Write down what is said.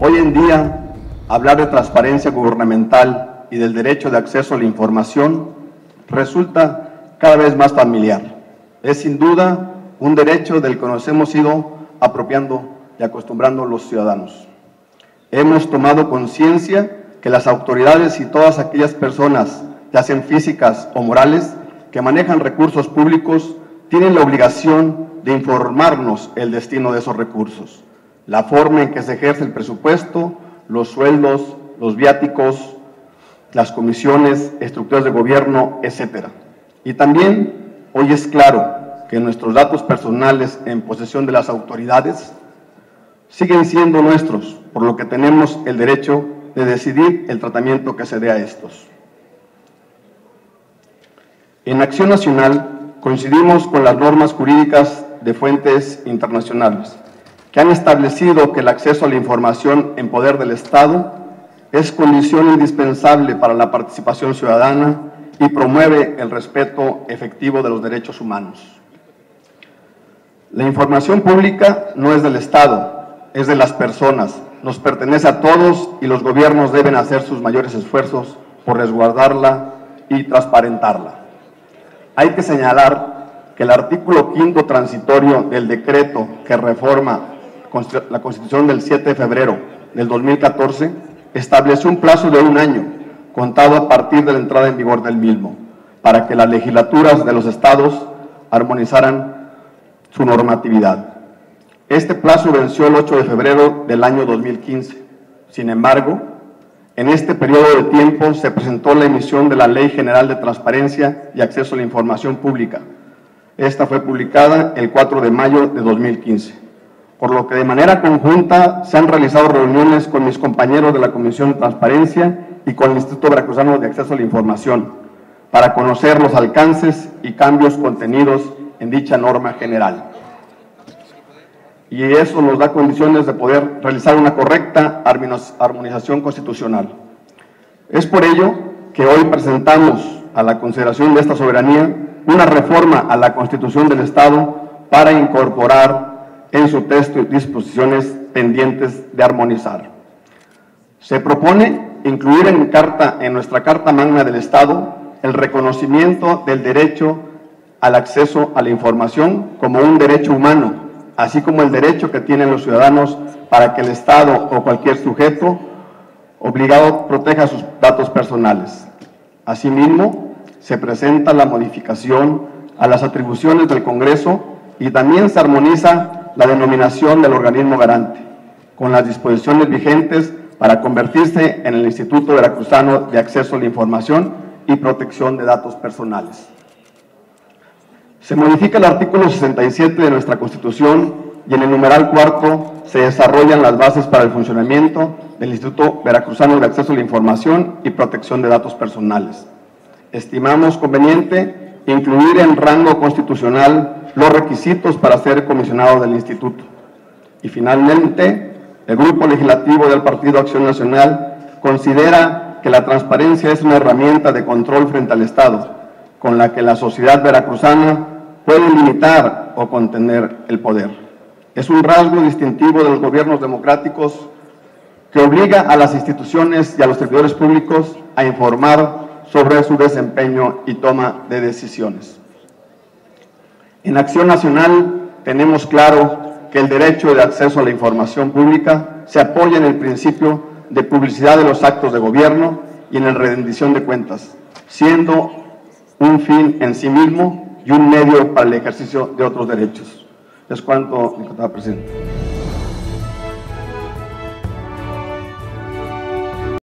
Hoy en día, hablar de transparencia gubernamental y del derecho de acceso a la información resulta cada vez más familiar. Es sin duda un derecho del que nos hemos ido apropiando y acostumbrando los ciudadanos. Hemos tomado conciencia que las autoridades y todas aquellas personas, ya sean físicas o morales, que manejan recursos públicos, tienen la obligación de informarnos el destino de esos recursos, la forma en que se ejerce el presupuesto, los sueldos, los viáticos, las comisiones, estructuras de gobierno, etc. Y también hoy es claro que nuestros datos personales en posesión de las autoridades siguen siendo nuestros, por lo que tenemos el derecho de decidir el tratamiento que se dé a estos. En Acción Nacional coincidimos con las normas jurídicas de fuentes internacionales que han establecido que el acceso a la información en poder del Estado es condición indispensable para la participación ciudadana y promueve el respeto efectivo de los derechos humanos. La información pública no es del Estado, es de las personas, nos pertenece a todos y los gobiernos deben hacer sus mayores esfuerzos por resguardarla y transparentarla. Hay que señalar que el artículo quinto transitorio del decreto que reforma la Constitución del 7 de febrero del 2014 estableció un plazo de un año, contado a partir de la entrada en vigor del mismo, para que las legislaturas de los estados armonizaran su normatividad. Este plazo venció el 8 de febrero del año 2015. Sin embargo, en este periodo de tiempo se presentó la emisión de la Ley General de Transparencia y Acceso a la Información Pública. Esta fue publicada el 4 de mayo de 2015, por lo que de manera conjunta se han realizado reuniones con mis compañeros de la Comisión de Transparencia y con el Instituto Veracruzano de Acceso a la Información para conocer los alcances y cambios contenidos en dicha norma general y eso nos da condiciones de poder realizar una correcta armonización constitucional. Es por ello que hoy presentamos a la consideración de esta soberanía una reforma a la Constitución del Estado para incorporar en su texto disposiciones pendientes de armonizar. Se propone incluir en, carta, en nuestra Carta Magna del Estado el reconocimiento del derecho al acceso a la información como un derecho humano así como el derecho que tienen los ciudadanos para que el Estado o cualquier sujeto obligado proteja sus datos personales. Asimismo, se presenta la modificación a las atribuciones del Congreso y también se armoniza la denominación del organismo garante, con las disposiciones vigentes para convertirse en el Instituto Veracruzano de Acceso a la Información y Protección de Datos Personales. Se modifica el artículo 67 de nuestra Constitución y en el numeral cuarto se desarrollan las bases para el funcionamiento del Instituto Veracruzano de Acceso a la Información y Protección de Datos Personales. Estimamos conveniente incluir en rango constitucional los requisitos para ser comisionado del Instituto. Y finalmente, el Grupo Legislativo del Partido Acción Nacional considera que la transparencia es una herramienta de control frente al Estado, con la que la sociedad veracruzana puede limitar o contener el poder. Es un rasgo distintivo de los gobiernos democráticos que obliga a las instituciones y a los servidores públicos a informar sobre su desempeño y toma de decisiones. En Acción Nacional tenemos claro que el derecho de acceso a la información pública se apoya en el principio de publicidad de los actos de gobierno y en la rendición de cuentas, siendo un fin en sí mismo y un medio para el ejercicio de otros derechos. Es cuanto, diputada presidente.